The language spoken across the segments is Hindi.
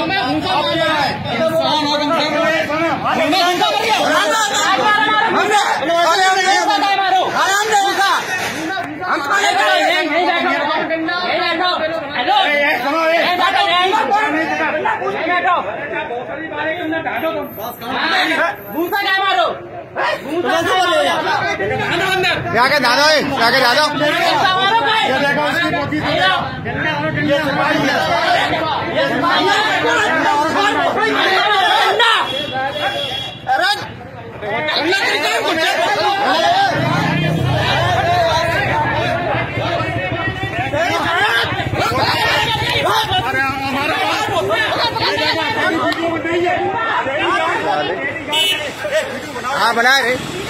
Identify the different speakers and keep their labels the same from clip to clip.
Speaker 1: लोगों में उनका मर गया है इंसान और इंसान में उनका मर गया भूसा क्या मारो भूसा क्या मारो क्या क्या दादा क्या क्या दादा ये देखो उसकी मोती ये सिपाही है ये सिपाही हाँ बनाए रे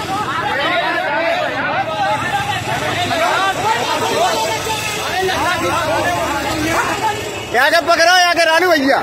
Speaker 1: यहाँ पकड़ो यहाँ रानू भैया।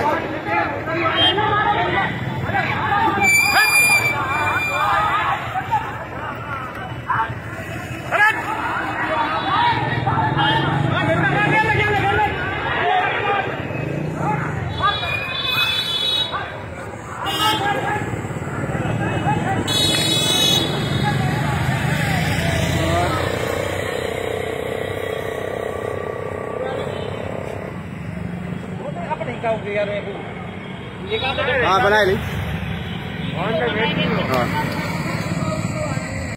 Speaker 1: हाँ बनाए ली हाँ।